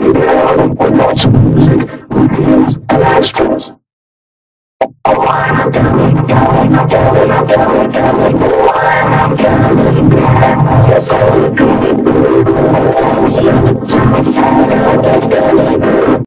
With lots of music, reviews, and extras. Oh, I'm going, going, going.